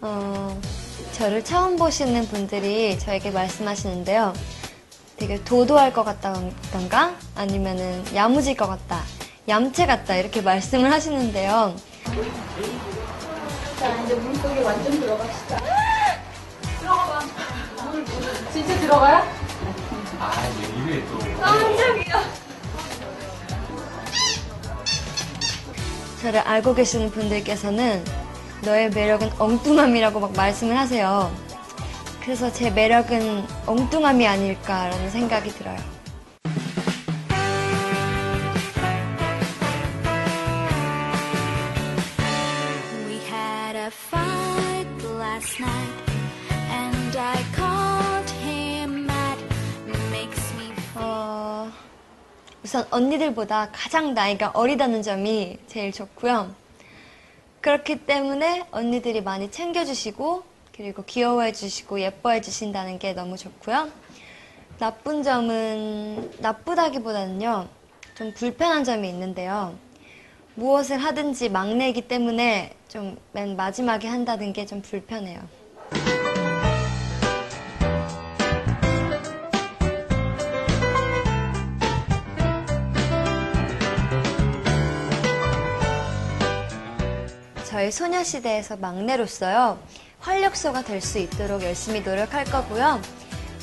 어, 저를 처음 보시는 분들이 저에게 말씀하시는데요. 되게 도도할 것 같다던가 아니면은 야무질 것 같다, 얌체 같다 이렇게 말씀을 하시는데요. 자, 이제 물속에 완전 들어갑시다. 들어가봐. 물, 진짜 들어가요? 아, 이게 입에 또. 깜짝이야. 저를 알고 계시는 분들께서는 너의 매력은 엉뚱함이라고 막 말씀을 하세요. 그래서 제 매력은 엉뚱함이 아닐까라는 생각이 들어요. 어, 우선 언니들보다 가장 나이가 어리다는 점이 제일 좋고요. 그렇기 때문에 언니들이 많이 챙겨주시고, 그리고 귀여워해 주시고, 예뻐해 주신다는 게 너무 좋고요. 나쁜 점은, 나쁘다기보다는요, 좀 불편한 점이 있는데요. 무엇을 하든지 막내이기 때문에 좀 맨 마지막에 한다는 게 좀 불편해요. 저희 소녀시대에서 막내로서요, 활력소가 될 수 있도록 열심히 노력할 거고요.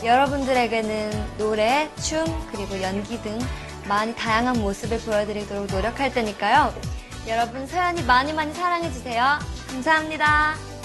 여러분들에게는 노래, 춤, 그리고 연기 등 많이 다양한 모습을 보여드리도록 노력할 테니까요. 여러분, 서연이 많이 많이 사랑해주세요. 감사합니다.